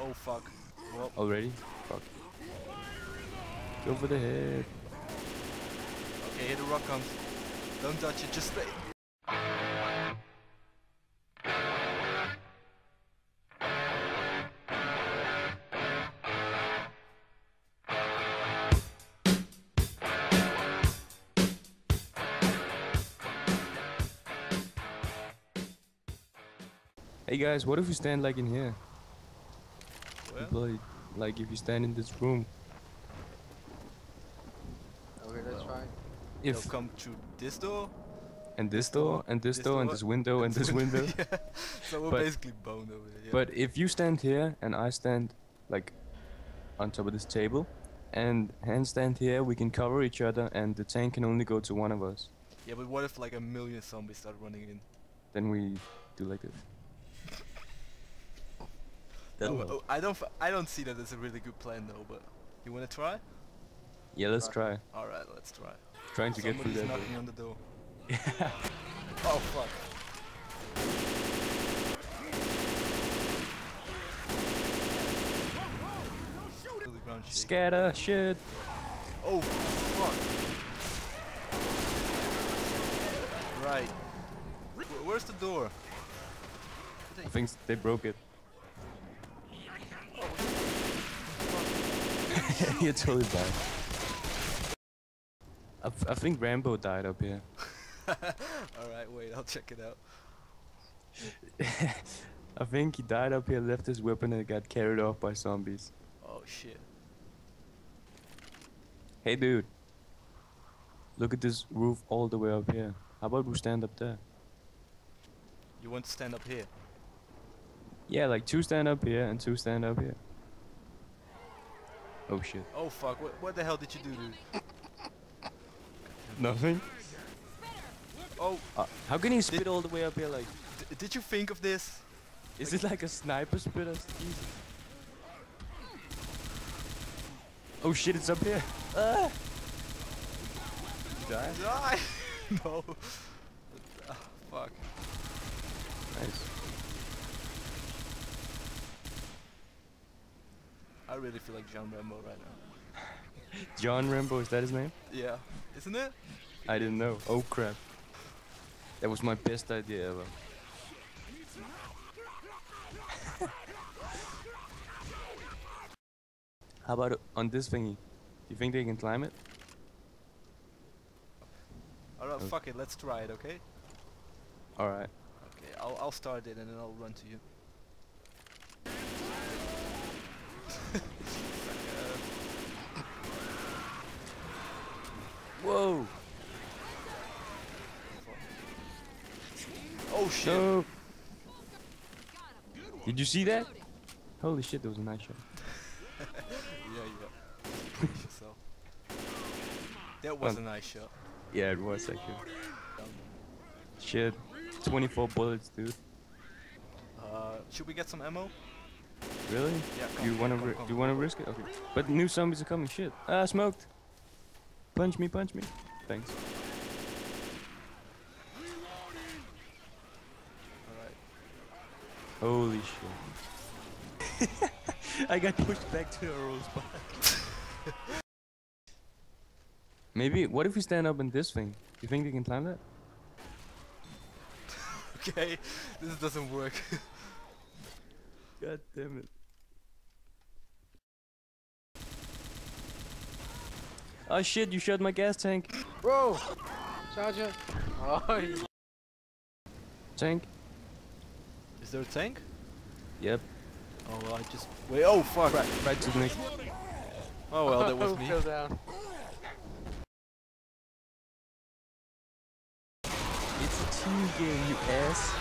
Oh fuck. Well, Already? Fuck. Go for the head. okay, here the rock comes. Don't touch it, just stay. Hey guys, what if we stand like in here? Well, Like, like if you stand in this room. Okay, let's try. they'll If come through this door. and this door and this door and this window and this window. yeah. So we're But- basically boned over there. Yeah. But if you stand here and I stand like on top of this table and Hans stand here, we can cover each other and the tank can only go to one of us. yeah, but what if like a million zombies start running in? Then we do like this. Oh, That'll oh, I don't. F- I don't see that as a really good plan though. But you wanna try? Yeah, let's try. All right, let's try. Trying to get through Somebody's that. knocking on the door. Oh fuck. Feel the ground shake. Scatter shit. Oh fuck. Right. Where's the door? I think they broke it. You're totally died. I think Rambo died up here. Alright, wait, I'll check it out. I think he died up here, left his weapon, and got carried off by zombies. Oh shit. Hey, dude. Look at this roof all the way up here. How about we stand up there? You want to stand up here? Yeah, like two stand up here and two stand up here. Oh shit. Oh fuck, what, what the hell did you do, dude? Nothing? Oh, Uh, how can you spit all the way up here like... did you think of this? Is it like a sniper spit Oh shit, it's up here. Ah! Die? Die! no. Ah, fuck. Nice. Really feel like John Rambo right now. John Rambo, is that his name? Yeah, isn't it? I didn't know. Oh crap. That was my best idea ever. How about on this thingy? You think they can climb it? Alright, Oh. fuck it, let's try it, okay? Alright. Okay, I'll, I'll start it and then I'll run to you. Oh shit! No! Did you see that? Holy shit, that was a nice shot. Yeah, yeah. Brace yourself. That was a Um, nice shot. Yeah, it was actually. Shit. 24 bullets, dude. Uh, should we get some ammo? Really? Yeah, come, You wanna come, ri- come. you wanna risk it? Okay. But new zombies are coming. Shit. Ah, smoked. Punch me, punch me. Thanks. Alright. Holy shit. I got pushed back to the roll spot. Maybe. What if we stand up in this thing? You think they can climb that? Okay, this doesn't work. God damn it. Oh shit! You shot my gas tank. Bro! Sergeant! Oh, you- Tank. Is there a tank? Yep. Oh, well, I just wait. Oh fuck! Right, right to the next. Oh well, that was me. Down. It's a team game, you ass.